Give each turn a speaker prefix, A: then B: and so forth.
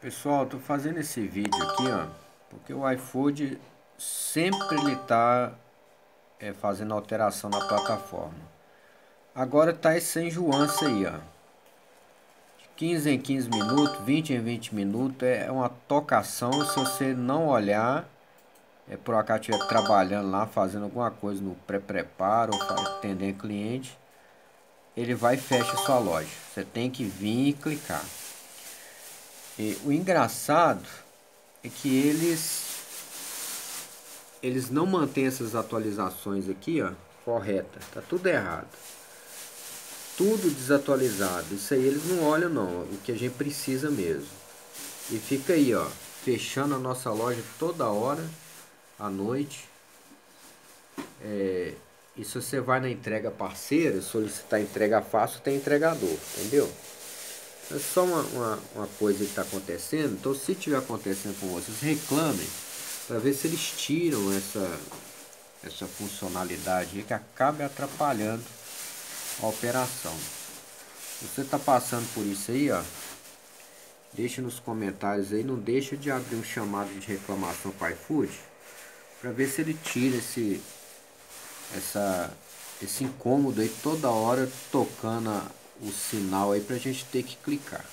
A: Pessoal, tô fazendo esse vídeo aqui, ó, porque o iFood sempre ele tá é, fazendo alteração na plataforma. Agora tá essa enjoância aí, ó. De 15 em 15 minutos, 20 em 20 minutos, é uma tocação se você não olhar, é por acaso estiver trabalhando lá, fazendo alguma coisa no pré-preparo, atendendo cliente, ele vai e fecha sua loja. Você tem que vir e clicar. E o engraçado é que eles eles não mantêm essas atualizações aqui, ó, correta. Tá tudo errado. Tudo desatualizado. Isso aí eles não olham não, o que a gente precisa mesmo. E fica aí, ó, fechando a nossa loja toda hora à noite. É, e se você vai na entrega parceira, solicitar entrega fácil, tem entregador, entendeu? É só uma, uma, uma coisa que está acontecendo. Então, se estiver acontecendo com vocês, reclamem para ver se eles tiram essa, essa funcionalidade que acaba atrapalhando a operação. Você está passando por isso aí, ó. Deixa nos comentários aí, não deixa de abrir um chamado de reclamação para iFood para ver se ele tira esse essa esse incômodo aí toda hora tocando a o sinal aí para a gente ter que clicar.